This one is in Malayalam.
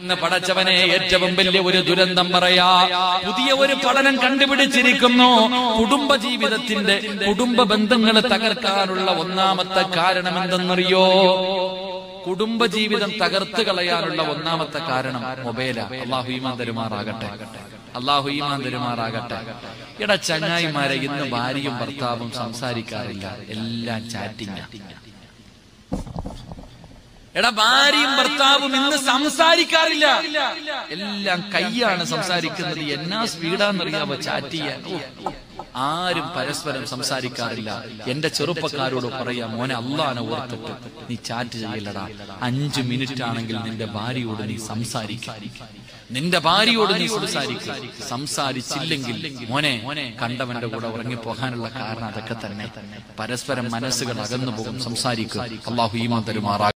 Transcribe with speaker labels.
Speaker 1: ഇന്ന് പടച്ചവനെ ഏറ്റവും വലിയ ഒരു ദുരന്തം പറയാ. പുതിയ ഒരു പഠനം കണ്ടുപിടിച്ചിരിക്കുന്നു. കുടുംബ ജീവിതത്തിന്റെ കുടുംബ ബന്ധങ്ങൾ തകർക്കാനുള്ള ഒന്നാമത്തെ കാരണം എന്തെന്നറിയോ? കുടുംബ ജീവിതം തകർത്ത് കളയാനുള്ള ഒന്നാമത്തെ കാരണം മൊബൈല. അള്ളാഹു ഈമാൻ തരുമാറാകട്ടെ. അള്ളാഹു ഈമാൻ തരുമാറാകട്ടെ. എടാ ചങ്ങായിമാരെ ഇന്ന് ഭാര്യയും ഭർത്താവും സംസാരിക്കാറില്ല. എല്ലാം ചാറ്റിംഗ് എടാ ഭാര്യയും ഭർത്താവും ഇന്ന് സംസാരിക്കാറില്ല. എല്ലാം കൈയാണ് സംസാരിക്കുന്നത്. എന്നാ സ്പീഡാന്നറിയാവോ ചാറ്റ് ചെയ്യാൻ? ആരും പരസ്പരം സംസാരിക്കാറില്ല. എന്റെ ചെറുപ്പക്കാരോട് പറയാ മോനെ അള്ളാനെ ഓർത്തിട്ട് നീ ചാറ്റ് ചെയ്യില്ലടാ. അഞ്ചു മിനിറ്റ് ആണെങ്കിൽ നിന്റെ ഭാര്യയോട് നീ സംസാരിക്ക. നിന്റെ ഭാര്യയോട് നീ സംസാരിക്കുക സംസാരിച്ചില്ലെങ്കിൽ മോനെ കണ്ടവന്റെ കൂടെ ഉറങ്ങിപ്പോകാനുള്ള കാരണം അതൊക്കെ തന്നെ. പരസ്പരം മനസ്സുകൾ അകന്നു പോകും സംസാരിക്കുക അള്ളാഹു ഈമാൻ തരുമാറാ